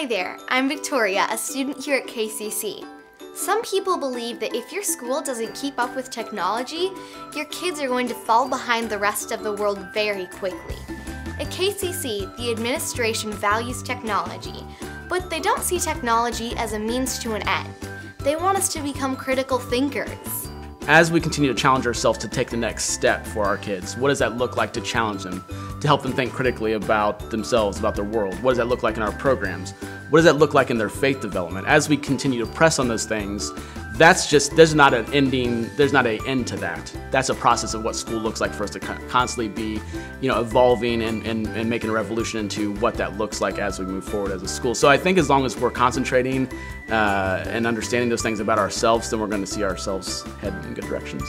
Hi there, I'm Victoria, a student here at KCC. Some people believe that if your school doesn't keep up with technology, your kids are going to fall behind the rest of the world very quickly. At KCC, the administration values technology, but they don't see technology as a means to an end. They want us to become critical thinkers. As we continue to challenge ourselves to take the next step for our kids, what does that look like to challenge them, to help them think critically about themselves, about their world? What does that look like in our programs? What does that look like in their faith development? As we continue to press on those things, that's just there's not an ending there's not an end to that. That's a process of what school looks like for us to constantly be you know evolving and, and, and making a revolution into what that looks like as we move forward as a school. So i think as long as we're concentrating uh, and understanding those things about ourselves then we're going to see ourselves head in good directions